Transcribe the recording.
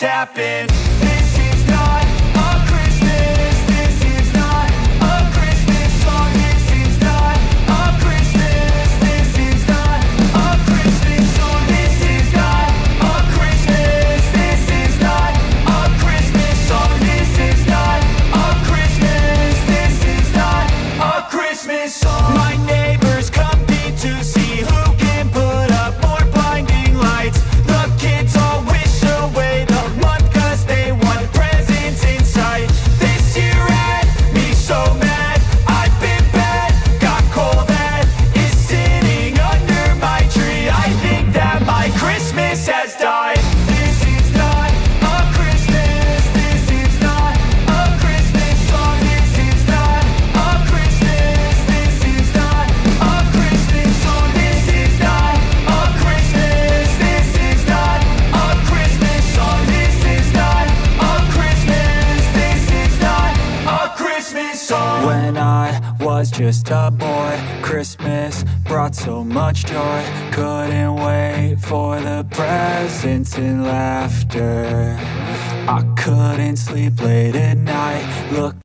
happen This is not a Christmas. This is not a Christmas song. This is not a Christmas. This is not a Christmas This is not a Christmas. This is not a Christmas song. This is not a Christmas. This is not a Christmas song Christmas song. When I was just a boy Christmas brought so much joy. Couldn't wait for the presents and laughter. I couldn't sleep late at night. Look